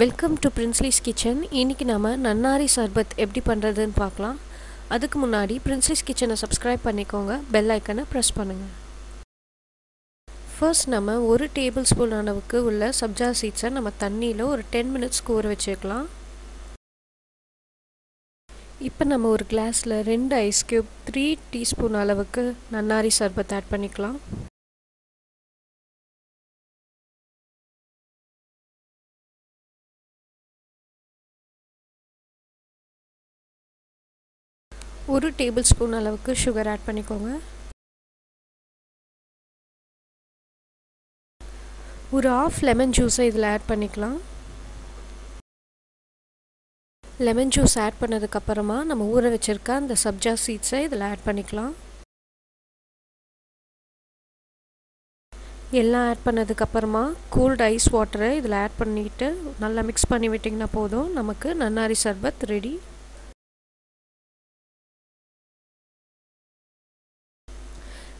Welcome to பிரின்ஸ்லிஸ் kitchen இன்றைக்கி நம்ம நன்னாரி சர்பத் எப்படி பண்ணுறதுன்னு பார்க்கலாம். அதுக்கு முன்னாடி பிரின்ஸ்லிஸ் கிச்சனை சப்ஸ்கிரைப் பண்ணிக்கோங்க. பெல் ஐக்கனை ப்ரெஸ் பண்ணுங்கள் ஃபர்ஸ்ட் நம்ம ஒரு டேபிள் ஸ்பூன் அளவுக்கு உள்ள சப்ஜா சீட்ஸை நம்ம தண்ணியில் ஒரு டென் மினிட்ஸ் ஊற வச்சுக்கலாம். இப்போ நம்ம ஒரு கிளாஸில் ரெண்டு ஐஸ் க்யூப் த்ரீ டீஸ்பூன் அளவுக்கு நன்னாரி சர்பத் ஆட் பண்ணிக்கலாம். ஒரு டேபிள் ஸ்பூன் அளவுக்கு சுகர் ஆட் பண்ணிக்கோங்க. ஒரு ஆஃப் லெமன் ஜூஸை இதில் ஆட் பண்ணிக்கலாம். லெமன் ஜூஸ் ஆட் பண்ணதுக்கப்புறமா நம்ம ஊற வச்சுருக்க அந்த சப்ஜா சீட்ஸை இதில் ஆட் பண்ணிக்கலாம். எல்லாம் ஆட் பண்ணதுக்கப்புறமா கூல்டு ஐஸ் வாட்டரை இதில் ஆட் பண்ணிவிட்டு நல்லா மிக்ஸ் பண்ணி விட்டிங்கன்னா போதும். நமக்கு நன்னாரி சர்பத் ரெடி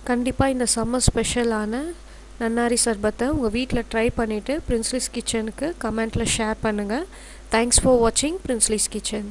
கண்டிப்பாக இந்த சம்மர் ஸ்பெஷலான நன்னாரி சர்பத்தை உங்கள் வீட்டில் ட்ரை பண்ணிவிட்டு பிரின்ஸ்லிஸ் கிச்சனுக்கு கமெண்ட்டில் ஷேர் பண்ணுங்கள் தேங்க்ஸ் ஃபார் வாட்சிங் பிரின்ஸ்லிஸ் கிச்சன்